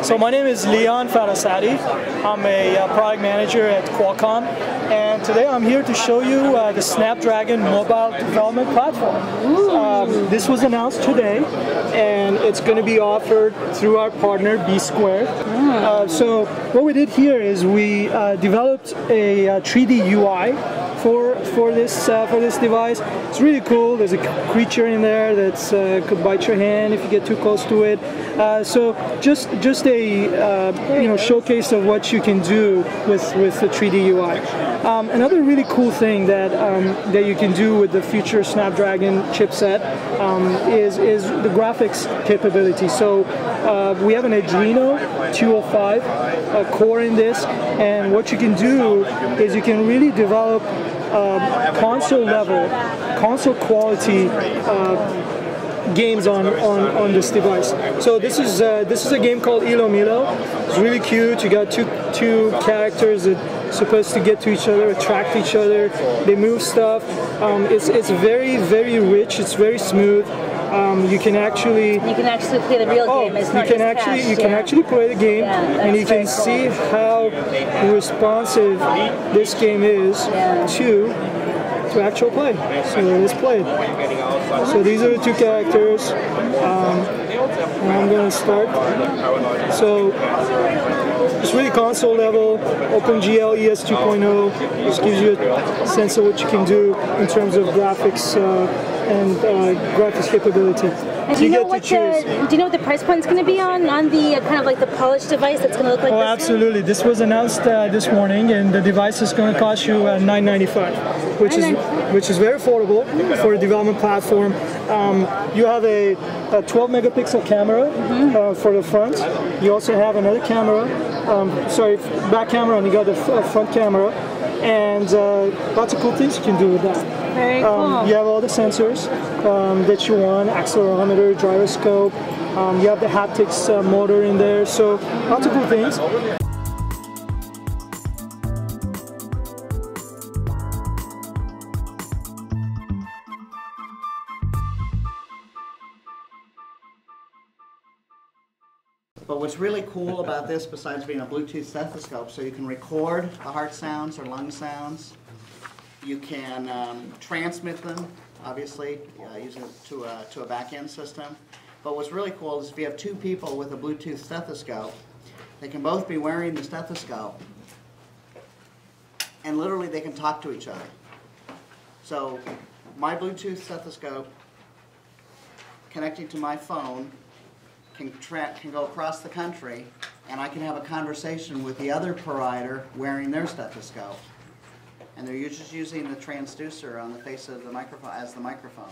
So my name is Leon Farasati. I'm a uh, product manager at Qualcomm, and today I'm here to show you uh, the Snapdragon mobile development platform. Um, this was announced today, and it's going to be offered through our partner Bsquare. Uh, so what we did here is we uh, developed a, uh 3D UI for for this uh, for this device. It's really cool. There's a creature in there that's uh, could bite your hand if you get too close to it. Uh, so just just a uh, you know showcase of what you can do with with the 3D UI. Um, another really cool thing that um, that you can do with the future Snapdragon chipset um, is is the graphics capability. So uh, we have an Adreno 205 uh, core in this, and what you can do is you can really develop um, console level, console quality uh, games on, on, on this device. So this is uh, this is a game called ilomilo. It's really cute. You got two two characters that are supposed to get to each other, attract each other. They move stuff. Um, it's it's very very rich. It's very smooth. Um, you can actually You can actually play the real Oh, game. It's you can actually cash, you can actually play the game, Yeah, and you can very see how responsive this game is Yeah. to to actual play. So let's play it. So these are the two characters. Um, I'm gonna start. So it's really console level. OpenGL ES 2.0 just gives you a sense of what you can do in terms of graphics uh, and uh, graphics capability. And do you, know get what to choose. the, do you know what the price point is going to be on on the uh, kind of like the polished device that's going to look like Oh, this? absolutely. This was announced uh, this morning, and the device is going to cost you uh, 995, which is which is very affordable for a development platform. Um, you have a, a 12 megapixel camera uh, for the front. You also have another camera, um, sorry, back camera, and you got the uh, front camera, and uh, lots of cool things you can do with that. Very cool. Um, you have all the sensors um, that you want, accelerometer, gyroscope. Um, you have the haptics uh, motor in there, so lots of cool things. Really cool about this, besides being a Bluetooth stethoscope, so you can record the heart sounds or lung sounds. You can um, transmit them, obviously, uh, using it to a, to a back-end system. But what's really cool is if you have two people with a Bluetooth stethoscope, they can both be wearing the stethoscope, and literally they can talk to each other. So my Bluetooth stethoscope connecting to my phone can can go across the country, and I can have a conversation with the other provider wearing their stethoscope. And they're just using the transducer on the face of the microphone as the microphone.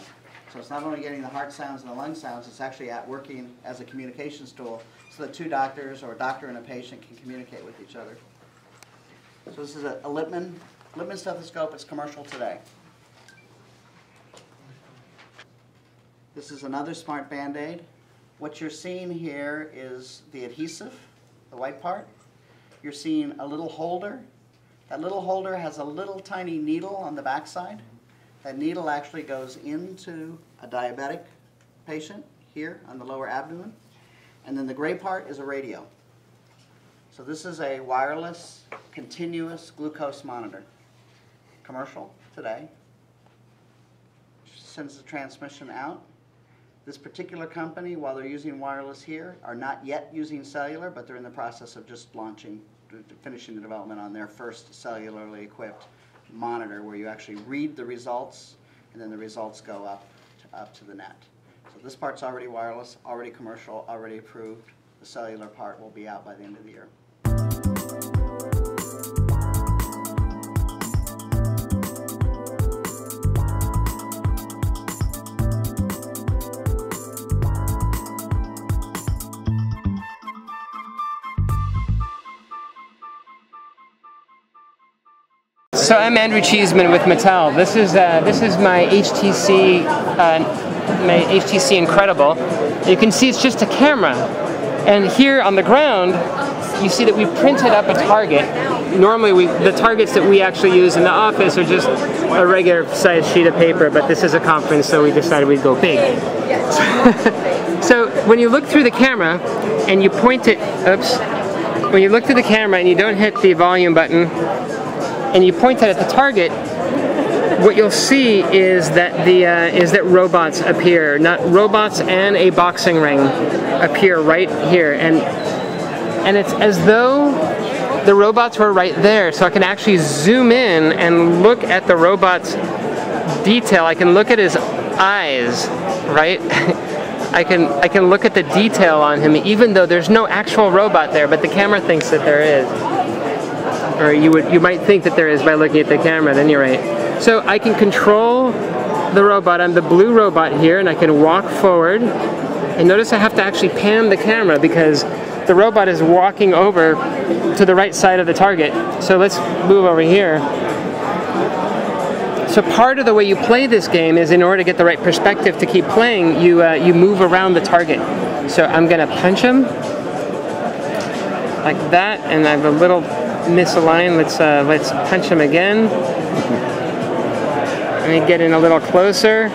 So it's not only getting the heart sounds and the lung sounds, it's actually at working as a communications tool, so that two doctors or a doctor and a patient can communicate with each other. So this is a, a Littmann Littmann stethoscope. It's commercial today. This is another smart Band-Aid. What you're seeing here is the adhesive, the white part. You're seeing a little holder. That little holder has a little tiny needle on the backside. That needle actually goes into a diabetic patient here on the lower abdomen. And then the gray part is a radio. So this is a wireless, continuous glucose monitor. Commercial today. Sends the transmission out. This particular company, while they're using wireless here, are not yet using cellular, but they're in the process of just launching, finishing the development on their first cellularly equipped monitor where you actually read the results and then the results go up to, up to the net. So this part's already wireless, already commercial, already approved. The cellular part will be out by the end of the year. So I'm Andrew Cheeseman with Mattel. This is uh, this is my HTC uh, my HTC Incredible. You can see it's just a camera, and here on the ground, you see that we printed up a target. Normally, we the targets that we actually use in the office are just a regular sized sheet of paper, but this is a conference, so we decided we'd go big. So when you look through the camera and you point it, oops, when you look through the camera and you don't hit the volume button and you point that at the target, what you'll see is that the uh, is that robots appear, not robots and a boxing ring appear right here, and and it's as though the robots were right there, so I can actually zoom in and look at the robot's detail. I can look at his eyes, right? I can I can look at the detail on him, even though there's no actual robot there, but the camera thinks that there is. Or you would you might think that there is by looking at the camera. At any rate. So I can control the robot. I'm the blue robot here, and I can walk forward. And notice I have to actually pan the camera because the robot is walking over to the right side of the target. So let's move over here. So part of the way you play this game is in order to get the right perspective to keep playing, you uh, you move around the target. So I'm gonna punch him like that, and I have a little misaligned. Let's uh, let's punch him again. Let me get in a little closer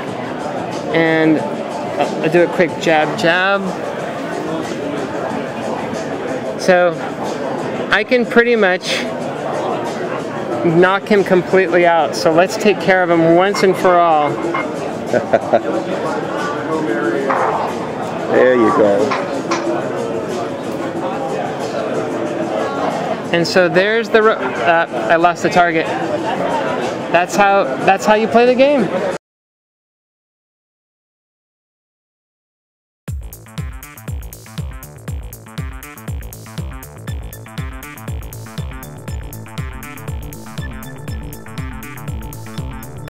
and I'll do a quick jab jab. So I can pretty much knock him completely out. So let's take care of him once and for all. there you go. And so there's the, uh, I lost the target. That's how that's how you play the game.